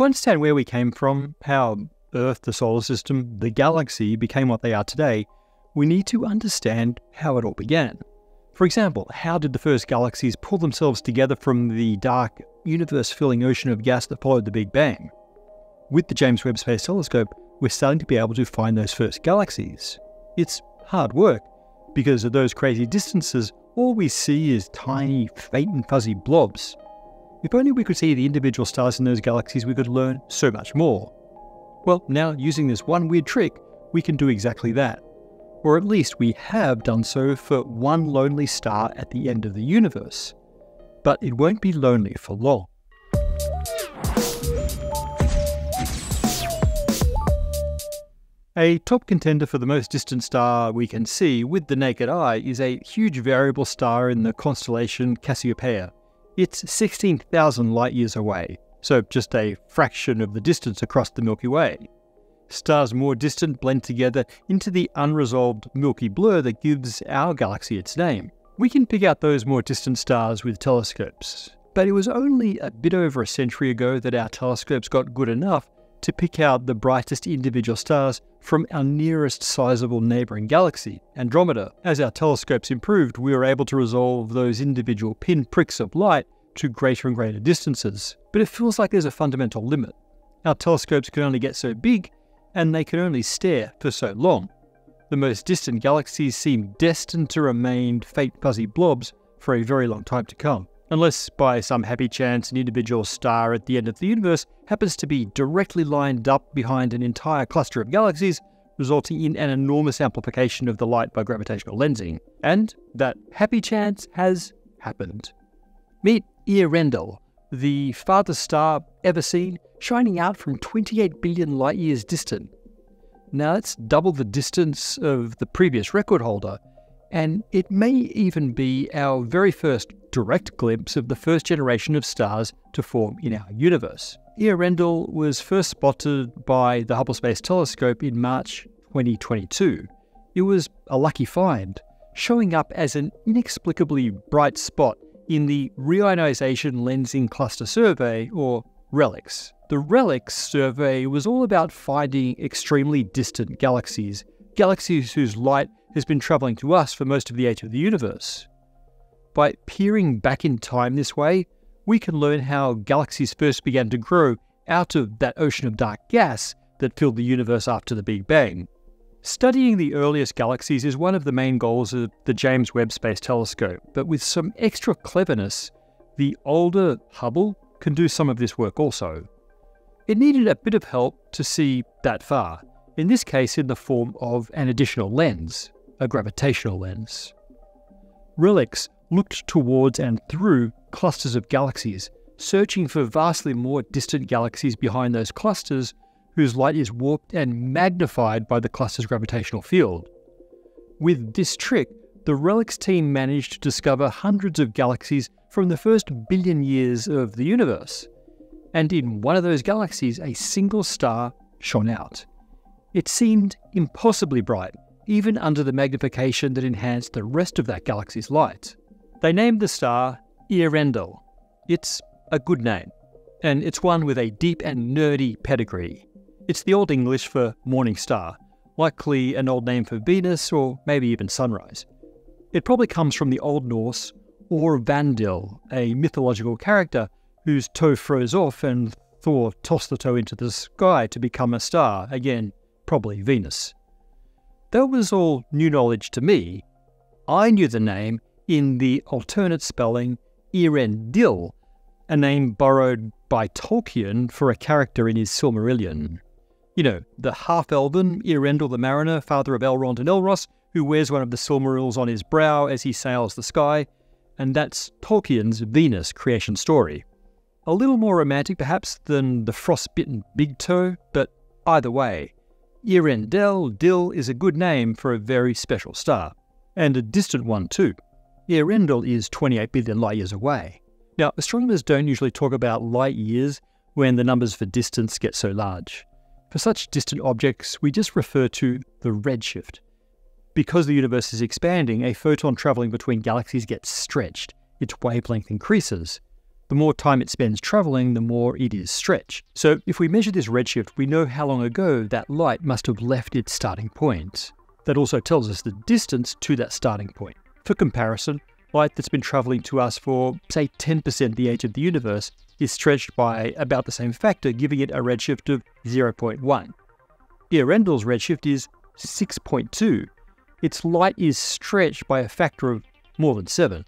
To understand where we came from, how Earth, the solar system, the galaxy became what they are today, we need to understand how it all began. For example, how did the first galaxies pull themselves together from the dark, universe filling ocean of gas that followed the Big Bang? With the James Webb Space Telescope, we're starting to be able to find those first galaxies. It's hard work, because at those crazy distances, all we see is tiny, faint and fuzzy blobs. If only we could see the individual stars in those galaxies, we could learn so much more. Well, now using this one weird trick, we can do exactly that. Or at least we have done so for one lonely star at the end of the universe. But it won't be lonely for long. A top contender for the most distant star we can see with the naked eye is a huge variable star in the constellation Cassiopeia. It's 16,000 light years away, so just a fraction of the distance across the Milky Way. Stars more distant blend together into the unresolved milky blur that gives our galaxy its name. We can pick out those more distant stars with telescopes, but it was only a bit over a century ago that our telescopes got good enough to pick out the brightest individual stars from our nearest sizable neighbouring galaxy, Andromeda. As our telescopes improved, we were able to resolve those individual pinpricks of light to greater and greater distances. But it feels like there's a fundamental limit. Our telescopes can only get so big, and they can only stare for so long. The most distant galaxies seem destined to remain faint fuzzy blobs for a very long time to come unless by some happy chance an individual star at the end of the universe happens to be directly lined up behind an entire cluster of galaxies, resulting in an enormous amplification of the light by gravitational lensing. And that happy chance has happened. Meet Earendel, the farthest star ever seen, shining out from 28 billion light years distant. Now that's double the distance of the previous record holder, and it may even be our very first direct glimpse of the first generation of stars to form in our universe. Earendel was first spotted by the Hubble Space Telescope in March 2022. It was a lucky find, showing up as an inexplicably bright spot in the Reionization Lensing Cluster Survey, or RELICS. The RELICS survey was all about finding extremely distant galaxies, galaxies whose light has been travelling to us for most of the age of the universe. By peering back in time this way, we can learn how galaxies first began to grow out of that ocean of dark gas that filled the universe after the Big Bang. Studying the earliest galaxies is one of the main goals of the James Webb Space Telescope, but with some extra cleverness, the older Hubble can do some of this work also. It needed a bit of help to see that far, in this case in the form of an additional lens, a gravitational lens. RELICS looked towards and through clusters of galaxies, searching for vastly more distant galaxies behind those clusters whose light is warped and magnified by the cluster's gravitational field. With this trick, the RELICS team managed to discover hundreds of galaxies from the first billion years of the universe. And in one of those galaxies, a single star shone out. It seemed impossibly bright, even under the magnification that enhanced the rest of that galaxy's light. They named the star Earendel. It's a good name, and it's one with a deep and nerdy pedigree. It's the Old English for morning star, likely an old name for Venus or maybe even sunrise. It probably comes from the Old Norse Aurvandil, a mythological character whose toe froze off and Thor tossed the toe into the sky to become a star, again, probably Venus. That was all new knowledge to me. I knew the name in the alternate spelling Eärendil, a name borrowed by Tolkien for a character in his Silmarillion. You know, the half-elven Eärendil the Mariner, father of Elrond and Elros, who wears one of the Silmarils on his brow as he sails the sky, and that's Tolkien's Venus creation story. A little more romantic perhaps than the frostbitten big toe, but either way, Eärendel Dil is a good name for a very special star, and a distant one too. Earendel is 28 billion light years away. Now, astronomers don't usually talk about light years when the numbers for distance get so large. For such distant objects, we just refer to the redshift. Because the universe is expanding, a photon traveling between galaxies gets stretched, its wavelength increases. The more time it spends travelling, the more it is stretched. So if we measure this redshift, we know how long ago that light must have left its starting point. That also tells us the distance to that starting point. For comparison, light that's been travelling to us for, say, 10% the age of the universe is stretched by about the same factor, giving it a redshift of 0.1. Earendel's redshift is 6.2. Its light is stretched by a factor of more than 7.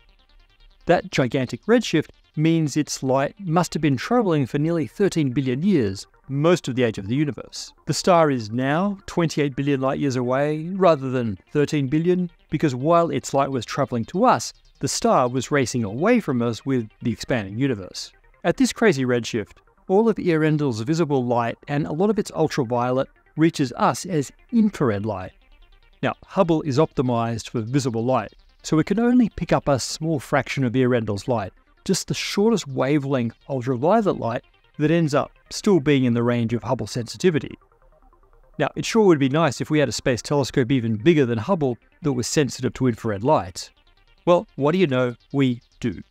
That gigantic redshift means its light must have been travelling for nearly 13 billion years, most of the age of the universe. The star is now 28 billion light years away, rather than 13 billion, because while its light was travelling to us, the star was racing away from us with the expanding universe. At this crazy redshift, all of Earendel's visible light and a lot of its ultraviolet reaches us as infrared light. Now, Hubble is optimized for visible light, so it can only pick up a small fraction of Earendel's light, just the shortest wavelength ultraviolet light that ends up still being in the range of Hubble sensitivity. Now, it sure would be nice if we had a space telescope even bigger than Hubble that was sensitive to infrared light. Well, what do you know? We do.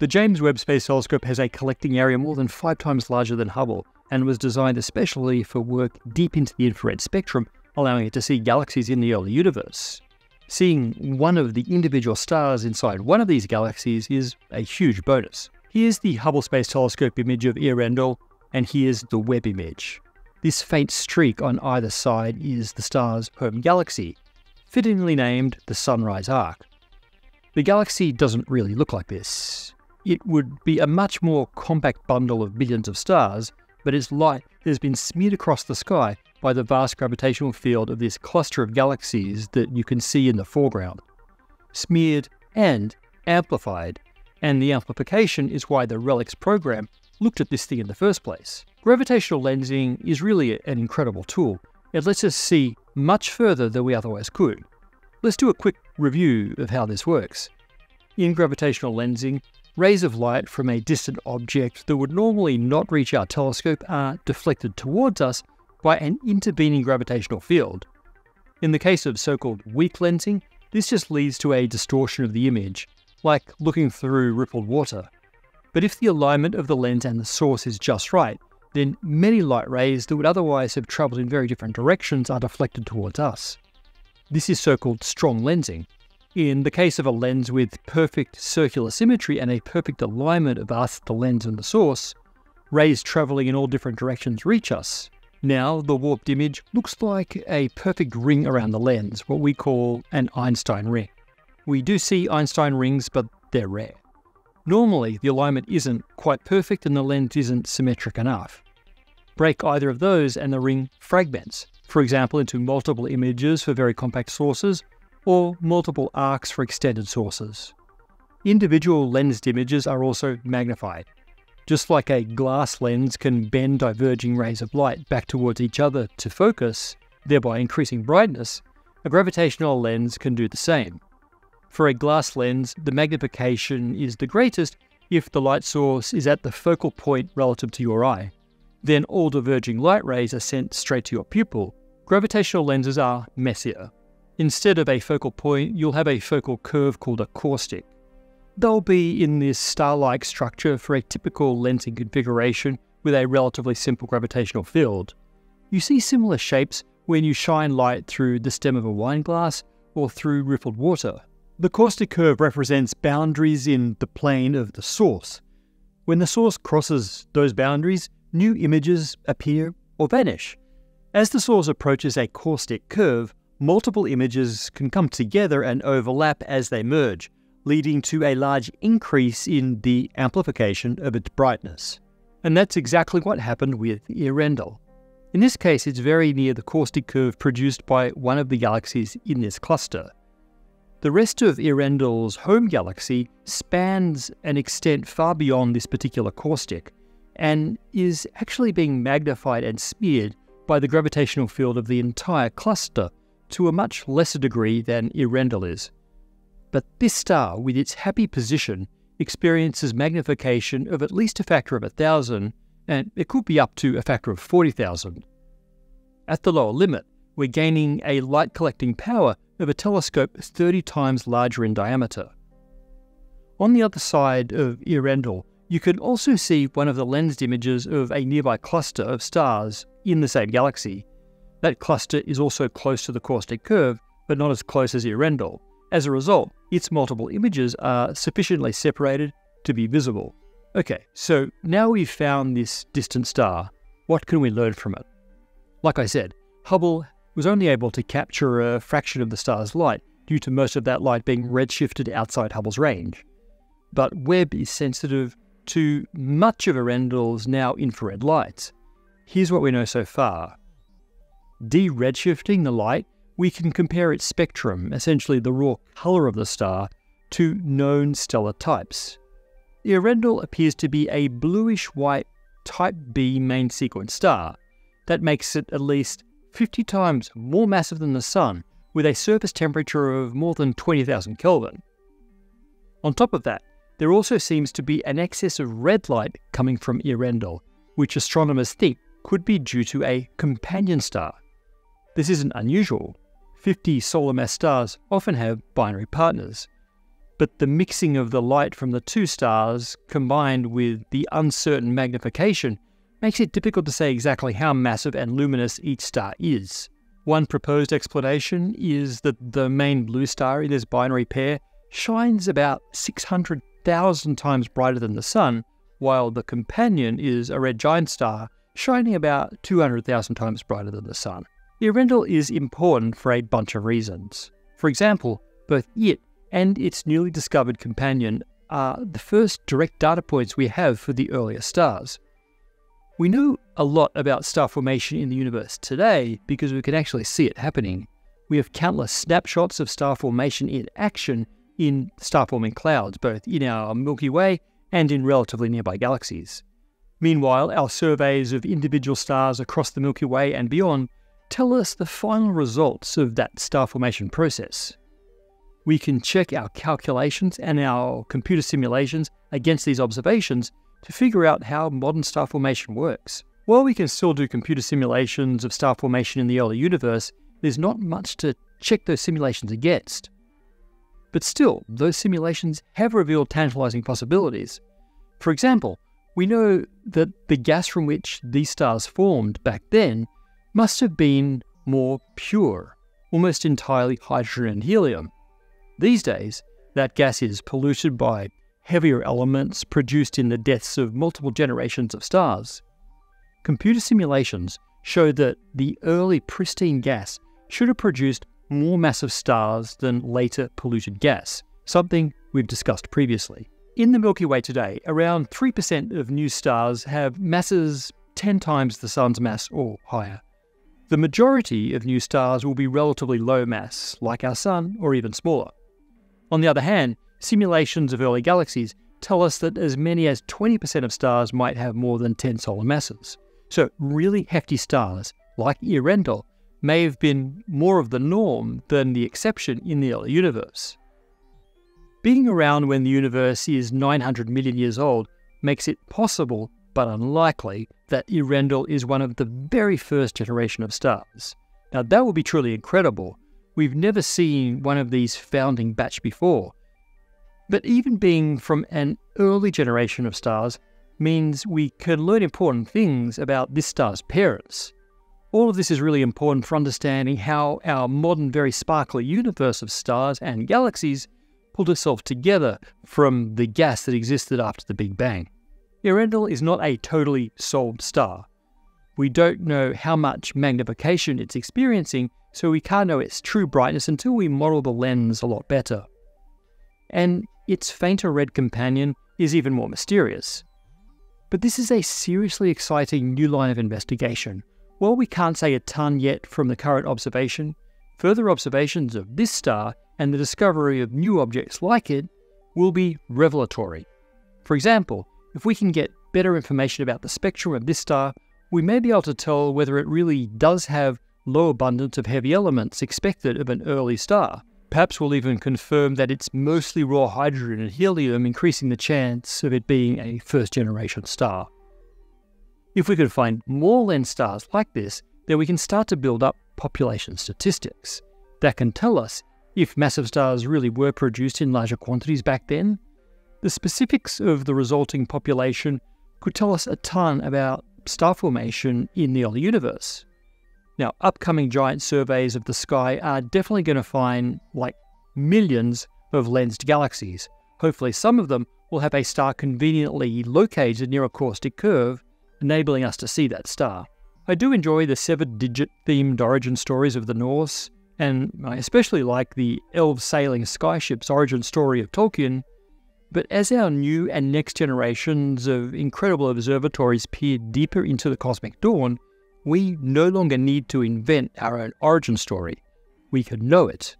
The James Webb Space Telescope has a collecting area more than five times larger than Hubble and was designed especially for work deep into the infrared spectrum, allowing it to see galaxies in the early universe. Seeing one of the individual stars inside one of these galaxies is a huge bonus. Here's the Hubble Space Telescope image of Earendel, and here's the Webb image. This faint streak on either side is the star's home galaxy, fittingly named the Sunrise Arc. The galaxy doesn't really look like this. It would be a much more compact bundle of billions of stars, but its light has been smeared across the sky by the vast gravitational field of this cluster of galaxies that you can see in the foreground. Smeared and amplified, and the amplification is why the RELICS program looked at this thing in the first place. Gravitational lensing is really an incredible tool. It lets us see much further than we otherwise could. Let's do a quick review of how this works. In gravitational lensing, rays of light from a distant object that would normally not reach our telescope are deflected towards us by an intervening gravitational field. In the case of so called weak lensing, this just leads to a distortion of the image, like looking through rippled water. But if the alignment of the lens and the source is just right, then many light rays that would otherwise have travelled in very different directions are deflected towards us. This is so called strong lensing. In the case of a lens with perfect circular symmetry and a perfect alignment of us, the lens, and the source, rays travelling in all different directions reach us, now, the warped image looks like a perfect ring around the lens, what we call an Einstein ring. We do see Einstein rings, but they're rare. Normally, the alignment isn't quite perfect and the lens isn't symmetric enough. Break either of those and the ring fragments, for example, into multiple images for very compact sources, or multiple arcs for extended sources. Individual lensed images are also magnified, just like a glass lens can bend diverging rays of light back towards each other to focus, thereby increasing brightness, a gravitational lens can do the same. For a glass lens, the magnification is the greatest if the light source is at the focal point relative to your eye. Then all diverging light rays are sent straight to your pupil. Gravitational lenses are messier. Instead of a focal point, you'll have a focal curve called a caustic. They'll be in this star-like structure for a typical lensing configuration with a relatively simple gravitational field. You see similar shapes when you shine light through the stem of a wine glass or through rippled water. The caustic curve represents boundaries in the plane of the source. When the source crosses those boundaries, new images appear or vanish. As the source approaches a caustic curve, multiple images can come together and overlap as they merge, leading to a large increase in the amplification of its brightness. And that's exactly what happened with Earendel. In this case, it's very near the caustic curve produced by one of the galaxies in this cluster. The rest of Earendel's home galaxy spans an extent far beyond this particular caustic, and is actually being magnified and smeared by the gravitational field of the entire cluster to a much lesser degree than Earendel is. But this star, with its happy position, experiences magnification of at least a factor of 1,000, and it could be up to a factor of 40,000. At the lower limit, we're gaining a light collecting power of a telescope 30 times larger in diameter. On the other side of Earendel, You can also see one of the lensed images of a nearby cluster of stars in the same galaxy. That cluster is also close to the caustic curve, but not as close as Earendel. As a result, its multiple images are sufficiently separated to be visible. Okay, so now we've found this distant star, what can we learn from it? Like I said, Hubble was only able to capture a fraction of the star's light due to most of that light being redshifted outside Hubble's range. But Webb is sensitive to much of Earendel's now infrared light. Here's what we know so far. De-redshifting the light, we can compare its spectrum, essentially the raw colour of the star, to known stellar types. Earendel appears to be a bluish-white Type B main sequence star. That makes it at least 50 times more massive than the Sun, with a surface temperature of more than 20,000 Kelvin. On top of that, there also seems to be an excess of red light coming from Earendel, which astronomers think could be due to a companion star. This isn't unusual. 50 solar mass stars often have binary partners. But the mixing of the light from the two stars combined with the uncertain magnification makes it difficult to say exactly how massive and luminous each star is. One proposed explanation is that the main blue star in this binary pair shines about 600,000 times brighter than the Sun, while the companion is a red giant star shining about 200,000 times brighter than the Sun. Earendel is important for a bunch of reasons. For example, both it and its newly discovered companion are the first direct data points we have for the earlier stars. We know a lot about star formation in the universe today because we can actually see it happening. We have countless snapshots of star formation in action in star forming clouds, both in our Milky Way and in relatively nearby galaxies. Meanwhile, our surveys of individual stars across the Milky Way and beyond tell us the final results of that star formation process we can check our calculations and our computer simulations against these observations to figure out how modern star formation works. While we can still do computer simulations of star formation in the early universe, there's not much to check those simulations against. But still, those simulations have revealed tantalizing possibilities. For example, we know that the gas from which these stars formed back then must have been more pure, almost entirely hydrogen and helium. These days, that gas is polluted by heavier elements produced in the deaths of multiple generations of stars. Computer simulations show that the early pristine gas should have produced more massive stars than later polluted gas, something we've discussed previously. In the Milky Way today, around 3% of new stars have masses 10 times the Sun's mass or higher. The majority of new stars will be relatively low mass, like our Sun, or even smaller. On the other hand, simulations of early galaxies tell us that as many as 20% of stars might have more than 10 solar masses. So, really hefty stars, like Earendel, may have been more of the norm than the exception in the early universe. Being around when the universe is 900 million years old makes it possible, but unlikely, that Earendel is one of the very first generation of stars. Now, that would be truly incredible, We've never seen one of these founding batch before. But even being from an early generation of stars means we can learn important things about this star's parents. All of this is really important for understanding how our modern, very sparkly universe of stars and galaxies pulled itself together from the gas that existed after the Big Bang. Earendel is not a totally solved star. We don't know how much magnification it's experiencing so we can't know its true brightness until we model the lens a lot better. And its fainter red companion is even more mysterious. But this is a seriously exciting new line of investigation. While we can't say a ton yet from the current observation, further observations of this star and the discovery of new objects like it will be revelatory. For example, if we can get better information about the spectrum of this star, we may be able to tell whether it really does have low abundance of heavy elements expected of an early star. Perhaps we'll even confirm that it's mostly raw hydrogen and helium, increasing the chance of it being a first generation star. If we could find more lens stars like this, then we can start to build up population statistics that can tell us if massive stars really were produced in larger quantities back then. The specifics of the resulting population could tell us a ton about star formation in the early universe. Now, upcoming giant surveys of the sky are definitely going to find like millions of lensed galaxies. Hopefully, some of them will have a star conveniently located near a caustic curve, enabling us to see that star. I do enjoy the seven digit themed origin stories of the Norse, and I especially like the elves sailing skyships origin story of Tolkien. But as our new and next generations of incredible observatories peer deeper into the cosmic dawn, we no longer need to invent our own origin story. We can know it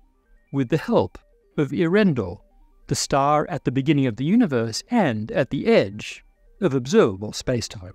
with the help of Earendel, the star at the beginning of the universe and at the edge of observable spacetime.